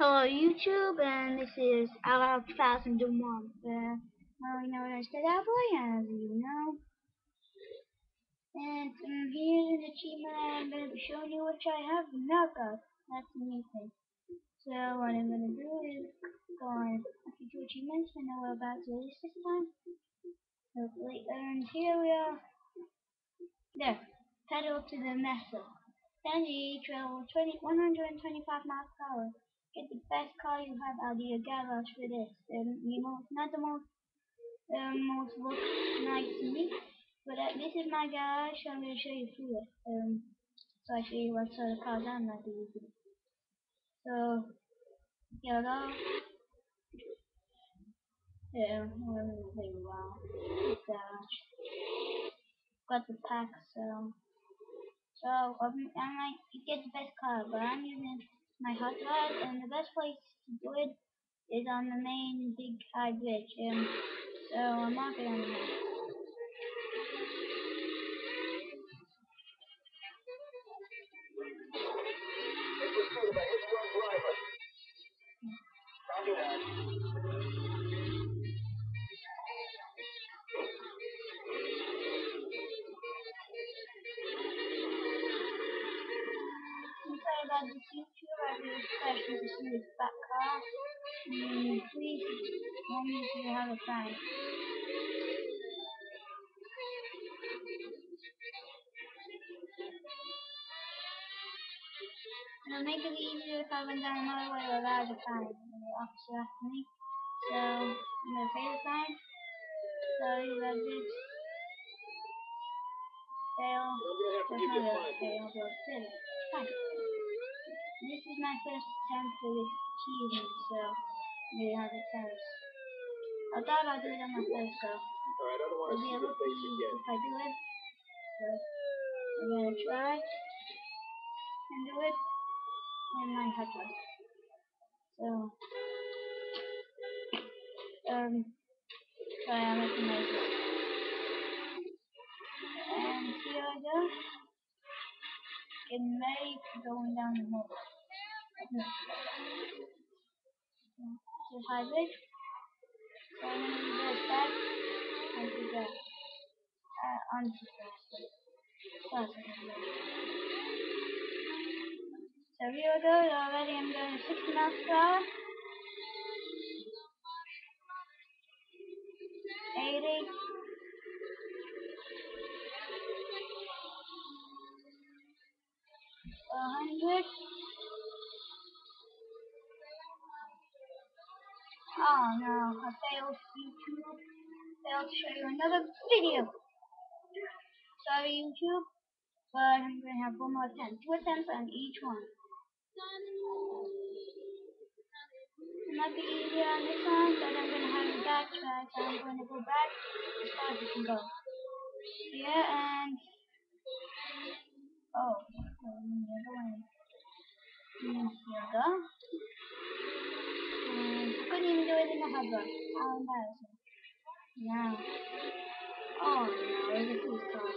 Hello YouTube, and this is Out 2000 Dumont, uh, well, known as the Boy, as you know. And um, here's an achievement I'm going to be showing you, which I have not got. That's a new thing. So what I'm going to do is go on a few achievements, and know we're about to release this time. Hopefully, and here we are. There, pedal to the metal. Sandy travel 20, 125 miles per hour. Get the best car you have out of your garage for this. Um, you know, it's not the most, um, most looks nice to me, but uh, this is my garage, so I'm going to show you through it. Um, so I show you what sort of cars I'm not using. So, here we go. Yeah, we're going to play. Garage. Got the pack, so. So um, I might get the best car, but I'm using my hot rod, and the best place to do it is on the main big high bridge. and so I'm walking on that. about the future, I do especially to see this back car. Mm, please let me see how to find. It'll make it easier if I went down another way without a sign. The officer after me. So I'm say the sign. So you love this. Fail. There's no real fail, but still. Fine. This is my first attempt for this achievement, so maybe how it goes. I thought I'd do it on my first so Alright, otherwise It'll be a keep it little basic, easy yeah. if I do it. But I'm gonna try and do it in my headset. So um sorry I'm making noises. And here I go. Ready to going down the hill. Hayır. Göster. Antifer. Antifer. Seviyordu. Vereyim dönüşük nasıl? Eğri. Hundred. Oh no, I failed YouTube. Failed to show you another video. Sorry YouTube, but I'm gonna have one more attempt. Two attempts on each one. It might be easier on this one, but I'm gonna have a backtrack, so I'm gonna go back as far as I can go. Yeah, and oh, the other one. Mm, here we go. And I couldn't even do it in the hover. How embarrassing. Now. Oh no, there's a police car.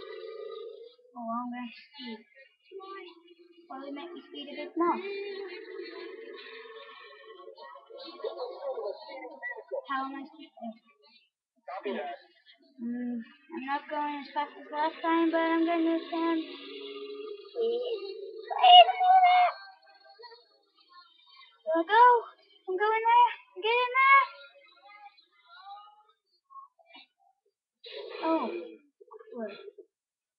Oh, I'm gonna speed. Probably make me speed a bit more. How am I speeding? Copy. Mm, I'm not going as fast as last time, but I'm gonna stand. Please, Oh, good.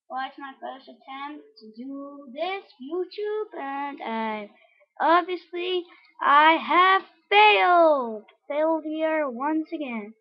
Well, it's my first attempt to do this YouTube, and I obviously I have failed. Failed here once again.